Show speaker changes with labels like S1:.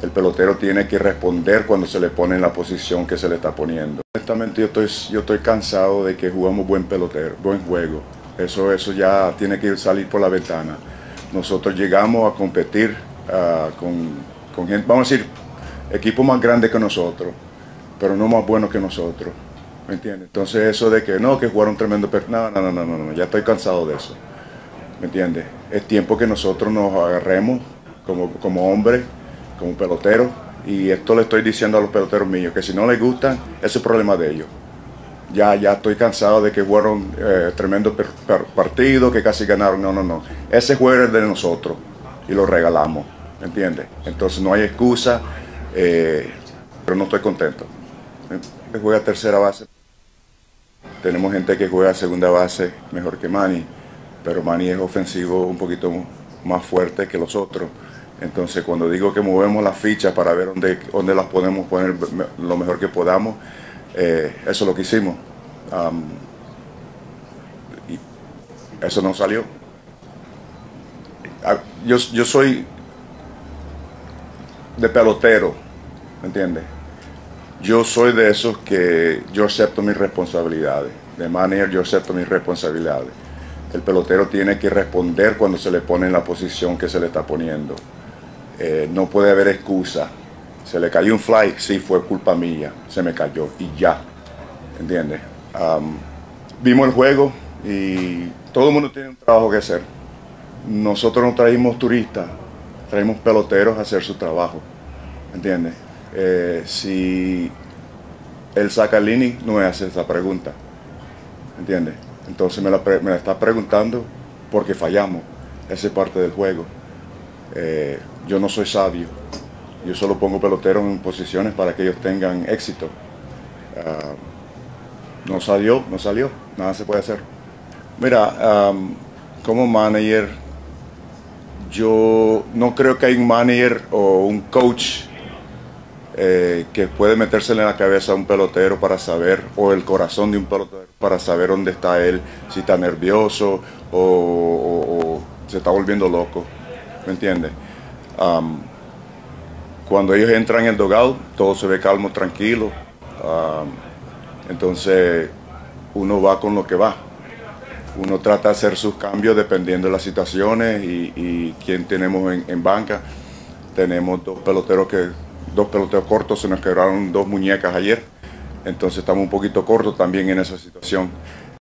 S1: El pelotero tiene que responder cuando se le pone en la posición que se le está poniendo. Honestamente yo estoy, yo estoy cansado de que jugamos buen pelotero, buen juego. Eso, eso ya tiene que salir por la ventana. Nosotros llegamos a competir uh, con, con gente, vamos a decir, equipos más grandes que nosotros, pero no más buenos que nosotros. ¿Me entiendes? Entonces eso de que no, que jugaron tremendo... No, no, no, no, no, ya estoy cansado de eso. ¿Me entiendes? Es tiempo que nosotros nos agarremos como, como hombres como pelotero y esto le estoy diciendo a los peloteros míos, que si no les gustan, es problema de ellos. Ya, ya estoy cansado de que fueron eh, tremendos partidos, que casi ganaron. No, no, no. Ese juego es de nosotros y lo regalamos, ¿me entiendes? Entonces no hay excusa, eh, pero no estoy contento. Eh, juega tercera base. Tenemos gente que juega segunda base mejor que Manny, pero Manny es ofensivo un poquito más fuerte que los otros. Entonces, cuando digo que movemos las fichas para ver dónde, dónde las podemos poner lo mejor que podamos, eh, eso es lo que hicimos. y eso no salió. Ah, yo, yo soy de pelotero, ¿me entiendes? Yo soy de esos que yo acepto mis responsabilidades. De manera yo acepto mis responsabilidades. El pelotero tiene que responder cuando se le pone en la posición que se le está poniendo. Eh, no puede haber excusa. Se le cayó un fly, sí, fue culpa mía, se me cayó y ya. ¿Entiendes? vimos el juego y todo el mundo tiene un trabajo que hacer. Nosotros no traímos turistas, traímos peloteros a hacer su trabajo. ¿Entiendes? Eh, si él saca el inning, no me hace esa pregunta. ¿Entiendes? Entonces me la, me la está preguntando porque fallamos. Esa es parte del juego. Eh, yo no soy sabio. Yo solo pongo peloteros en posiciones para que ellos tengan éxito. Ah, no salió, no salió, nada se puede hacer. Mira, como manager, yo no creo que hay un manager o un coach eh, que puede metérsele en la cabeza a un pelotero para saber, o el corazón de un pelotero, para saber dónde está él, si está nervioso o se está volviendo loco. ¿Me entiendes? cuando ellos entran en el dogado, todo se ve calmo, tranquilo. entonces uno va con lo que va. Uno trata de hacer sus cambios dependiendo de las situaciones y, quién tenemos en, banca. Tenemos dos peloteros que dos peloteros cortos, se nos quebraron dos muñecas ayer. Entonces estamos un poquito cortos también en esa situación.